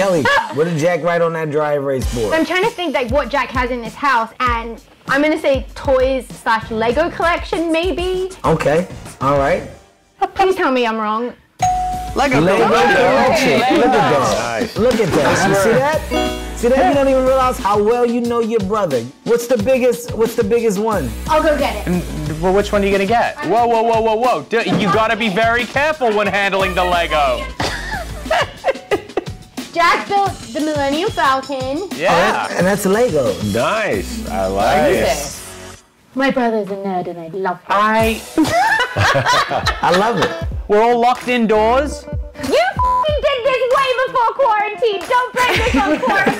Kelly, what did Jack write on that dry erase board? I'm trying to think like what Jack has in his house, and I'm gonna say toys slash Lego collection, maybe. Okay, all right. Please tell me I'm wrong. Lego. Lego collection. Look at that. Nice. Look at that. You see that? See that? You don't even realize how well you know your brother. What's the biggest? What's the biggest one? I'll go get it. Well, which one are you gonna get? Whoa, whoa, whoa, whoa, whoa! D- You gotta be very careful when handling the Lego. Jack built the Millennium Falcon. Yeah. And that's Lego. Nice. I like it. My brother's a nerd, and I love him. I. I love it. We're all locked indoors. You f***ing did this way before quarantine. Don't blame this on quarantine.